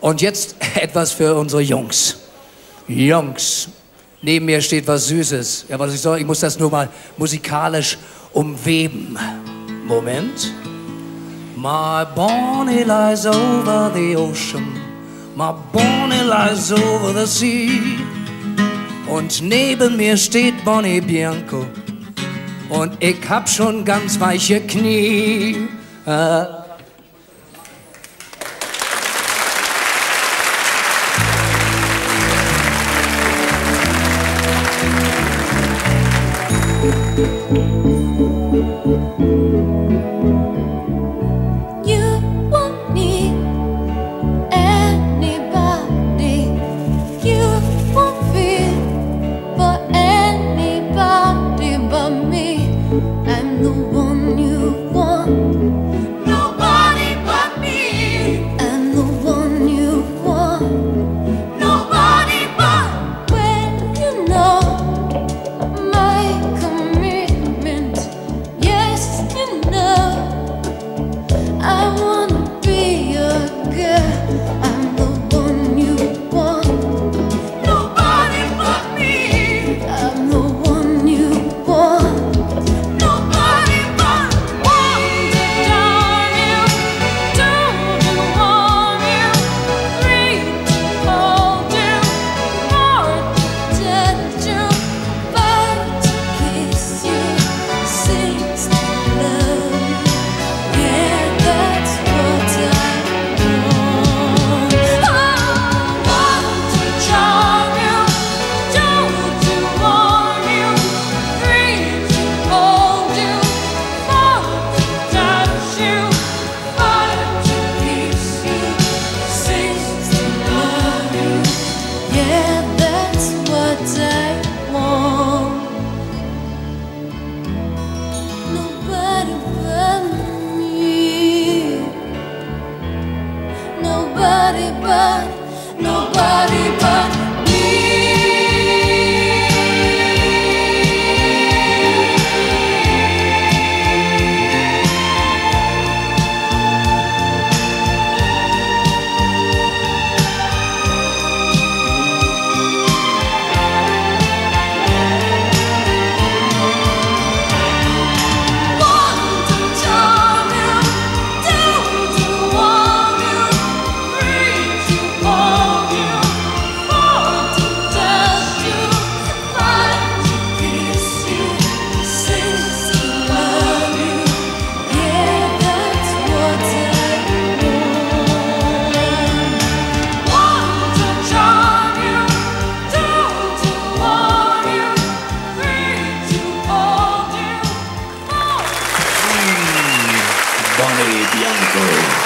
Und jetzt etwas für unsere Jungs. Jungs, neben mir steht was Süßes. Ja, was ich soll, ich muss das nur mal musikalisch umweben. Moment. My bonnie lies over the ocean. My bonnie lies over the sea. Und neben mir steht Bonnie Bianco. Und ich hab schon ganz weiche Knie. Äh, Música nobody but, nobody but. Giovanni Bianco.